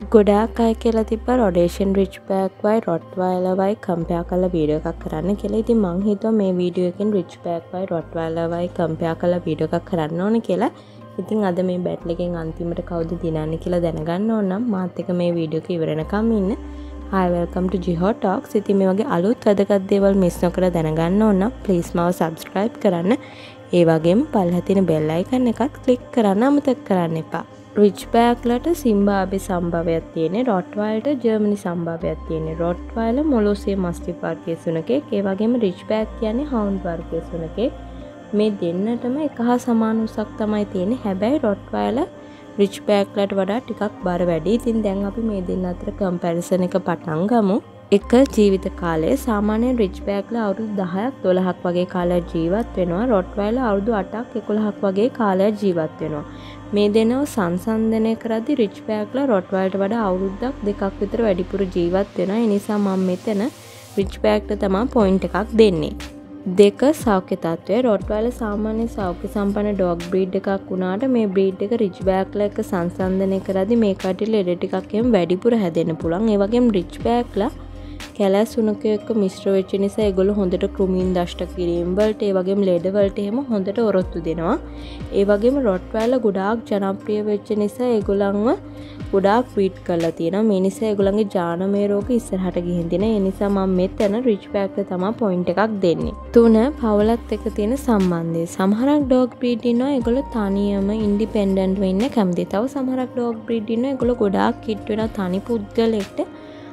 ගොඩාක් අය කියලා තිබ රොඩේෂන් රිච් පෑක්වයි රොට්වයිලවයි කම්පයා කල වීඩිය එකක් කරන්න කියලා. ඉති මං හිතුව මේ වීඩියෝකින් රිච් පෑක්වයි රොට්වයිලවයි කම්පයා කල වීඩිය එකක් කරන්න ඕන කියලා. ඉතින් අද මේ බැට්ලකින් අන්තිමට කවුද දිනන්න කියලා දැනගන්න ඕනම් මාතක මේ වීඩියෝක ඉවරෙනකම් ඉන්න. හයිවල්කම්ට ජිහෝටක් සිති මේ වගේ අලුත් වැදගත් දේවල් මිස් නොකර දැනගන්න ඕන්න පලිස් මව සබස්ක්‍රයිබ් කරන්න. ඒ වගේම පල්හතින බෙල්ලයිකන්න එකත් කලික් කරන්න අමතක් කරන්න එපා. රිච් බෑක්ලට සිම්බාබි සම්භවයක් තියෙන රොට්වයිල්ට ජර්මනි සම්භාවයක් තියෙන රොට්වයිල මොලොසේ මස්ටි පාර්කය සුනකේ ඒවගේම රිච් බෑක් කියන්නේ හවුන් වර්ගය සුනකේ. මේ දෙන්නටම එක හා සමාන උසක් තමයි තියෙන හැබැයි රොට්වයිල රිච් බෑක්ලට වඩා ටිකක් බර වැඩි. ඉතින් දැන් අපි මේ දෙන්න අතර කම්පැරිසන එක පටන් ගමු. එක ජීවිත කාලේ සාමාන්‍ය රිච් බෑක්ල අවුරුදු දහයක් දොළහක් වගේ කාලයක් ජීවත් වෙනවා. රොට්වයිල අවුරුදු අටක් එකොළහක් වගේ කාලයක් ජීවත් වෙනවා. මේ දෙනව සංසන්ධනය කරදි රිච් පෑක්ල රොට්වල්ට වඩා අවුරුද්දක් දෙකක් විතර වැඩිපුර ජීවත් වෙන එනිසා මං මෙතන රිච් පෑක්ට තමා පොයින්ට එකක් දෙන්නේ. දෙක සෞඛ්‍ය තත්වය රොට්වල සාමාන්‍ය සෞඛ්‍ය සම්පන ඩොග් බ්‍රීඩ් එකක් වුණාට මේ බ්‍රීඩ් එක රිච් බෑක්ල එක සංසන්ධනය කරදි මේ කටිල් එඩ ටිකක්යම් වැඩිපුර හැදෙන පුළන් ඒවගේම රිච් බෑක්ලා කැලෑ සුනක එක්ක මිශ්‍ර වෙච්ච නිසා ඒගොල්ලෝ හොඳට කෘමීන් දෂ්ට කිරීම වලට ඒ වගේම ලෙඩවලට එහෙම හොඳට ඔරොත්තු දෙනවා. ඒ වගේම රොට්වැල ගොඩාක් ජනප්‍රිය වෙච්ච නිසා ඒගොල්ලන්ව ගොඩාක් ට්වීට් කරලා තියෙනවා. මේ නිසා ඒගොල්ලන්ගේ ජානමය රෝග ඉස්සරහට ගිහින් දෙන. ඒ නිසා මම මෙතන රිච් බෑක් එක තමයි පොයින්ට් එකක් දෙන්නේ. තුන පවුලත් එක්ක තියෙන සම්බන්ධය. සමහරක් ඩොග් බ්‍රීඩ් ඉන්නවා ඒගොල්ලෝ තනියම ඉන්ඩිපෙන්ඩන්ට් වෙන්න කැමති. තව සමහරක් ඩොග් බ්‍රීඩ් ඉන්නවා ඒගොල්ලෝ ගොඩාක් කිට් වෙන තනි පුද්ගලෙක්ට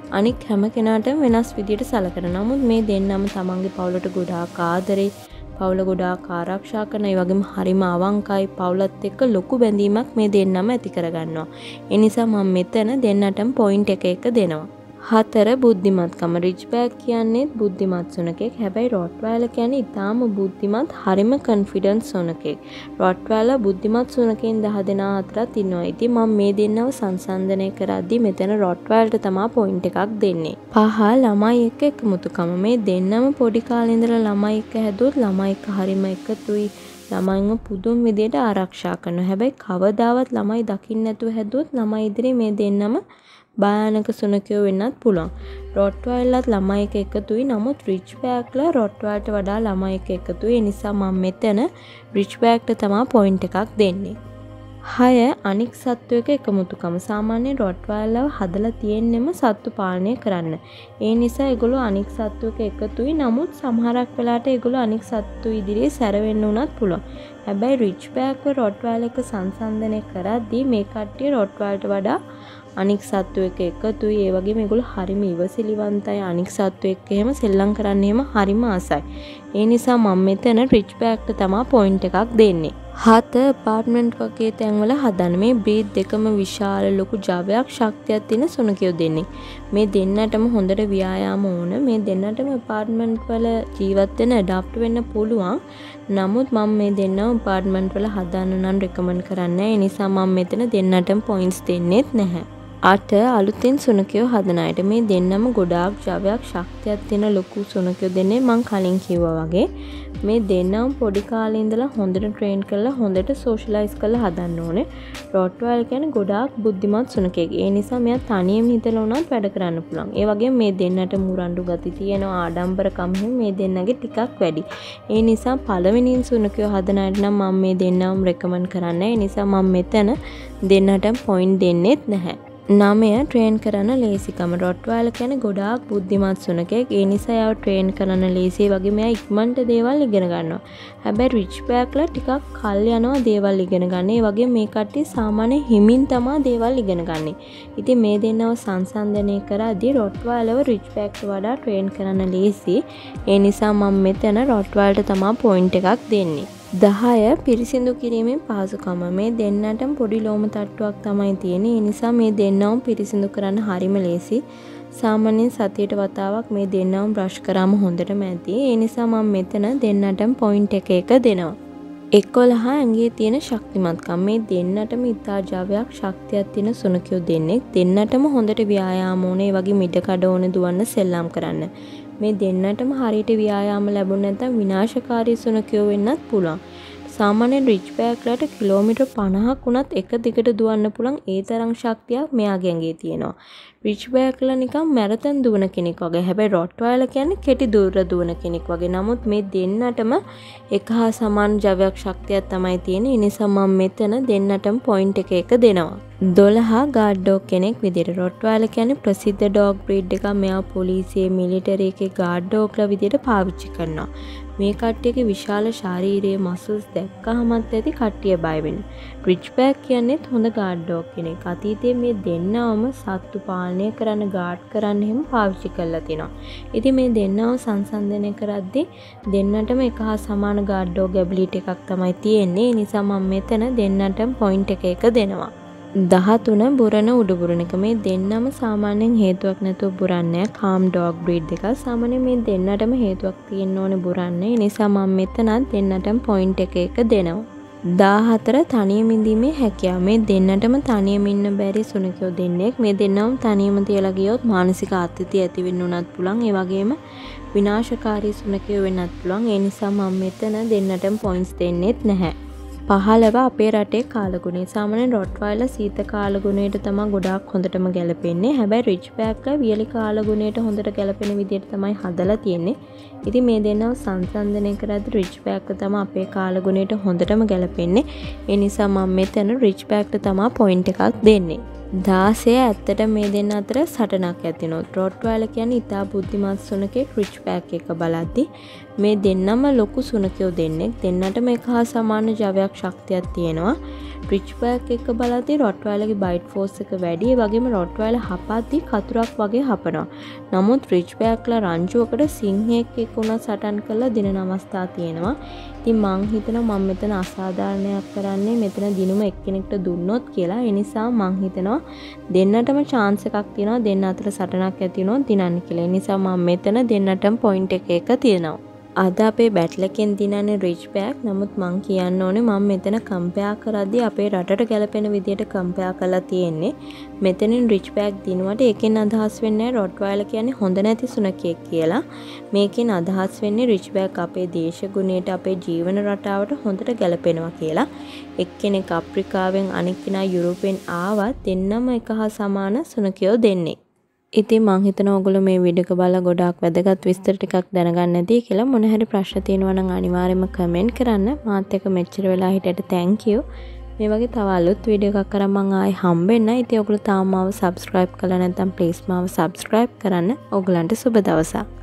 අනික් හැම කෙනාට වෙනස් විදිට සලකන නමුත් මේ දෙන්නම තමන්ගේ පවුලට ගොඩා කාදරේ පවුල ගොඩා ආරක්ෂා කරන වගේම හරිම අවංකයි පවුලත් එක්ක ලොකු බැඳීමක් මේ දෙන්නම ඇති කරගන්නවා. එනිසා මම මෙතන දෙන්නටම පොයින්ට් එක එක දෙනවා. හතර බුද්ධිමත්කම. රිච් බෑග් කියන්නේත් බුද්ධිමත් සුනකෙක්. හැබැයි රොට්වෑල කියන ඉතාම බුද්ධිමත් හරිම කන්ෆිඩන්ස් සොනකෙක්. රොට්වෑල බුද්ධිමත් සුනකින් දහ දෙනා අතරත් ඉන්නවා. ඉති මං මේ දෙන්නව සංසන්ධනය කරද්දි මෙතන රොට්වෑල්ට තමා පොයින්ට එකක් දෙන්නේ. පහ ළමයි එක්ක එකමුතුකම. මේ දෙන්නම පොඩි කාලෙඳර ළමයි එක හැදුවත් ළමයි එක හරිම එකතුයි. ළමයින්ව පුදුම් විදියට ආරක්ෂා කරන හැබැයි කවදාවත් ළමයි දකින්න නැතුව හැදුවත් ළමයි ඉදිරි මේ දෙන්නම භයානක සුනකයෝ වෙන්නත් පුළුවන්. රොට්වයිල්ලත් ළමයි එක එකතුයි නමුත් රිච් බෑක්ල රොට්වයිල්ට වඩා ළමයි එක එකතුයි නිසා මම මෙතන රිච් බෑක්ට තමා පොයින්ට් එකක් දෙන්නේ. හය අනික් සත්වයක එකමුතුකම සාමාන්‍ය රොට්වයිල්ලව හදලා තියෙන්නෙම සත්තු පාලනය කරන්න. ඒ නිසා එගොලු අනික් සත්තුවක එකතුයි නමුත් සමහරක් වෙලාට එගොලු අනික් සත්තු ඉදිරියේ සැරවෙන්න වුණත් පුළුවන්. හැබැයි රිච් බෑක්ව රොට්වයිල් එක සංසන්ධනය කරද්දී මේ කට්ටිය රොට්වයිල්ට වඩා අනික් සත්තු එක එකතුයි ඒ වගේ මේගොල්ලෝ හරිම ඉවසිලිවන්තයි අනික් සත්තු එක්ක එහෙම සෙල්ලම් කරන්න එහෙම හරිම ආසයි. ඒ නිසා මම මෙතන රිච් බෑග්ට තමා පොයින්ට් එකක් දෙන්නේ. හත පාර්ට්මන්ට් වගේ තැන්වල හදන්න මේ බ්‍රීඩ් දෙකම විශාල ලොකු ජවයක් ශක්තියක් තියෙන සුනකයෝ දෙන්නේ. මේ දෙන්නටම හොඳට ව්‍යායාම ඕන. මේ දෙන්නටම පාර්ට්මන්ට් වල ජීවත් වෙන්න ඇඩාප්ට් වෙන්න පුළුවන්. නමුත් මම මේ දෙන්නම පාර්ට්මන්ට් වල හදන්න නම් රෙකමන්ඩ් කරන්නේ. ඒ නිසා මම මෙතන දෙන්නටම පොයින්ට්ස් දෙන්නෙත් නැහැ. අට අලුතින් සුනකයෝ හදන අයට මේ දෙන්නම ගොඩාක් ජවයක් ශක්තියක් තියෙන ලොකු සුනකයෝ දෙන්නේ මං කලින් කිව්වා වගේ මේ දෙන්නම පොඩි කාලේ ඉඳලා හොඳට ට්‍රේන් කරලා හොඳට සෝෂලයිස් කරලා හදන්න ඕනේ. රොට්වයිල් කියන්නේ ගොඩාක් බුද්ධිමත් සුනකයෙක්. ඒ නිසා මෙයා තනියම හිතලා උනත් වැඩ කරන්න පුළුවන්. ඒ වගේම මේ දෙන්නට මුරණ්ඩු ගති තියෙනවා ආඩම්බරකම් මේ දෙන්නගේ ටිකක් වැඩි. ඒ නිසා පළවෙනිින් සුනකයෝ හදන අයට නම් මම මේ දෙන්නම රෙකමන්ඩ් කරන්නේ. ඒ නිසා මම මෙතන දෙන්නට පොයින්ට් දෙන්නෙත් නැහැ. නමය ට්‍රේන් කරන්න ලේසිකම. රොට්වාල කැන ගොඩාක් බුද්ධිමත් සුනකෙක්. ඒ නිසා යව ට්‍රේන් කරන්න ලේසේ වගේ මෙයා ඉක්මන්ට දේවල් ඉගෙන ගන්නවා. හැබැයි රිච් පෑක්ල ටිකක් කල් යනවා දේවල් ඉගෙන ගන්නේ. වගේ මේ කට්ටි සාමාන්‍ය හිමින් තමා දේවල් ඉගෙන ගන්නේ. ඉතින් මේ දෙන්නව සංසන්ධනය කරද්දී රොට්වාලව රිච් පෑක්ට වඩා ට්‍රේන් කරන්න ලේසි ඒ නිසා මම මෙතන රොට්වාල්ට තමා පොයින්ට් එකක් දෙන්නේ. දහය පිරිසිදු කිරීමෙන් පහසුකම මේ දෙන්නටම පොඩි ලෝම තට්ටුවක් තමයි තියෙන ඒ නිසා මේ දෙන්නවම පිරිසිදු කරන්න හරිම ලේසි. සාමාන්‍යයෙන් සතියට වතාවක් මේ දෙන්නවම බ්‍රෂ් කරාම හොඳටම ඇති. ඒ නිසා මම මෙතන දෙන්නටම පොයින්ට් එක එක දෙනවා. එක්කොලහා ඇගේ තියෙන ශක්තිමත්කම්. මේ දෙන්නටම ඉතා ජවයක් ශක්තියක් තියෙන සුනකයෝ දෙන්නෙක්. දෙන්නටම හොඳට ව්‍යායාමෝනේ වගේ මිට කඩ ඕන දුවන්න සෙල්ලම් කරන්න. මේ දෙන්නටම හරියට ව්‍යායාම ලැබුණ නැත්නම් විනාශකාරී සුනකයෝ වෙන්නත් පුළුවන්. සාමාන්‍යයෙන් රිච් බෑග්ලට කිලෝමීටර් 50ක් වුණත් එක දිගට දුවන්න පුළුවන් ඒ තරම් ශක්තියක් මෙයාගේ ඇඟේ තියෙනවා. රිච් බෑග්ලා නිකන් මැරතන් දුවන කෙනෙක් වගේ. හැබැයි රොට්වයිලර් කියන්නේ කෙටි දුර දුවන කෙනෙක් වගේ. නමුත් මේ දෙන්නටම එක හා සමාන ජවයක් ශක්තියක් තමයි තියෙන්නේ. ඒ නිසා මම මෙතන දෙන්නටම පොයින්ට් එක එක දෙනවා. දොළහා ගාඩ් ඩෝග් කෙනෙක් විදිහට රොට්වයිලර් කියන්නේ ප්‍රසිද්ධ ඩෝග් බ්‍රීඩ් එකක්. මෙයා පොලිසියේ මිලිටරි එකේ ගාඩ් ඩෝග්ලා විදිහට පාවිච්චි කරනවා. මේ කට්ටියගේ විශාල ශාරීරියේ මසල්ස් දැක්කහමත් ඇති කට්ටිය බය වෙන. රිච් බෑග් කියන්නේත් හොඳ ගාඩ් ඩොග් කෙනෙක්. අතීතයේ මේ දෙන්නවම සත්තු පාලනය කරන්න ගාඩ් කරන්න එහෙම පාවිච්චි කරලා තිනවා. ඉතින් මේ දෙන්නව සංසන්දනය කරද්දී දෙන්නටම එක හා සමාන ගාඩ් ඩොග් ඇබිලිටි එකක් තමයි තියෙන්නේ. ඒ නිසා මම මෙතන දෙන්නටම පොයින්ට් එක එක දෙනවා. දහතුන බුරණ උඩුබුරණ එක මේ දෙන්නම සාමාන්‍යයෙන් හේතුවක් නැතුව බුරන්නේ කාම් ඩොග් බ්‍රීඩ් එක සාමාන්‍යයෙන් මේ දෙන්නටම හේතුවක් තියෙන්න ඕනේ බුරන්න. ඒ නිසා මම මෙතනත් දෙන්නටම පොයින්ට් එක එක දෙනවා. 14 තනියම ඉඳීමේ හැකියාව. මේ දෙන්නටම තනියම ඉන්න බැරි සුනකයෝ දෙන්නෙක්. මේ දෙන්නම තනියම තියලා ගියොත් මානසික ආතතිය ඇති වෙන්න උනත් පුළුවන්. ඒ වගේම විනාශකාරී සුනකයෝ වෙන්නත් පුළුවන්. ඒ නිසා මම මෙතන දෙන්නටම පොයින්ට්ස් දෙන්නෙත් නැහැ. පහළව අපේ රටේ කාලගුණේ සාමාන්‍යයෙන් රොට්වයිලර් සීත කාලගුණයට තමයි ගොඩාක් හොඳටම ගැලපෙන්නේ. හැබැයි රිච් බෑග්ලා වියලි කාලගුණයට හොඳට ගැලපෙන විදිහට තමයි හදලා තියෙන්නේ. ඉතින් මේ දෙන්නව සංසන්දනය කරද්දී රිච් බෑග්ක තමයි අපේ කාලගුණයට හොඳටම ගැලපෙන්නේ. ඒ නිසා මම මෙතන රිච් බෑග්ට තමයි පොයින්ට් එකක් දෙන්නේ. දාසය ඇත්තට මේ දෙන්න අතර සටනක් ඇතිනොත් රොට්වයිල කියන ඉතා බුද්ධිමත් සුනකෙක් රිච් පෑක් එක බලද්දි මේ දෙන්නම ලොකු සුනකයෝ දෙන්නෙක් දෙන්නට මේ හා සමාන ජවයක් ශක්තියක් තියෙනවා රිච් පෑක් එක බලද්දි රොට්වයිලගේ බයිට් ෆෝස් එක වැඩි වගේම රොට්වයිල හපද්දි කතුරක් වගේ හපනවා නමුත් රිච් පෑක්ල රංචුවකට සිංහෙක් එක් වුණ සටන් කරලා දින අවස්ථා තියෙනවා ඉතින් මං හිතනවා මම මෙතන අසාධාරණයක් කරන්නේ මෙතන දිනුම එක්කෙනෙක්ට දුන්නොත් කියලා. ඒ නිසා මං හිතනවා දෙන්නටම chance එකක් තියෙනවා දෙන්න අතර සටනක් ඇති වුණොත් දිනන්න කියලා. ඒ නිසා මම මෙතන දෙන්නටම point එක එක තියෙනවා. අද අපේ බැට්ලකෙන් දිනන්නේ රිච් බෑක් නමුත් මං කියන්න ඕනේ මම මෙතන කම්පයා කරද්දී අපේ රටට ගැලපෙන විදියට කම්පයා කරලා තියෙන්නේ. මෙතනින් රිච් බෑක් දිනුවට ඒකෙන් අදහස් වෙන්නේ රොට්වයිලර් කියන්නේ හොඳ නැති සුනකෙක් කියලා. මේකෙන් අදහස් වෙන්නේ රිච් බෑක් අපේ දේශගුණයට අපේ ජීවන රටාවට හොඳට ගැලපෙනවා කියලා. එක්කෙනෙක් අප්‍රිකාවෙන් අනෙක් කෙනා යුරෝපෙන් ආවත් දෙන්නම එක හා සමාන සුනකයෝ දෙන්නේ. ඉතින් මං හිතනවා ඔයගොල්ලෝ මේ වීඩියෝ එක බලලා ගොඩාක් වැදගත් විස්තර ටිකක් දැනගන්න ඇති කියලා මොන හරි ප්‍රශ්න තියෙනවා නම් අනිවාර්යයෙන්ම කමෙන්ට් කරන්න මාත් එක්ක මෙච්චර වෙලා හිටියට thank you මේ වගේ තව අලුත් වීඩියෝ එකක් කරන් මං ආයේ හම්බෙන්න. ඉතින් ඔයගොල්ලෝ තාම මාව subscribe කරලා නැත්නම් please මාව subscribe කරන්න. ඔයගලන්ට සුබ දවසක්.